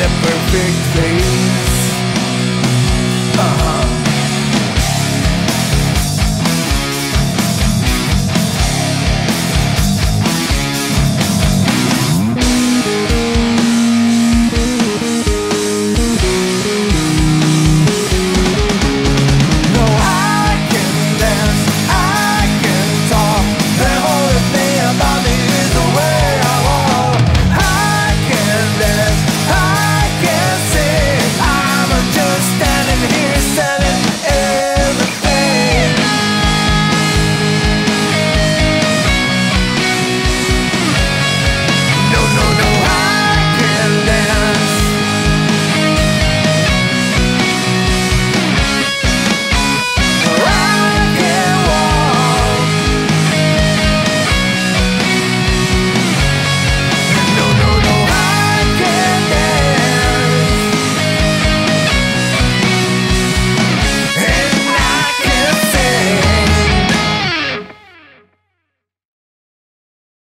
a perfect. Uh-huh.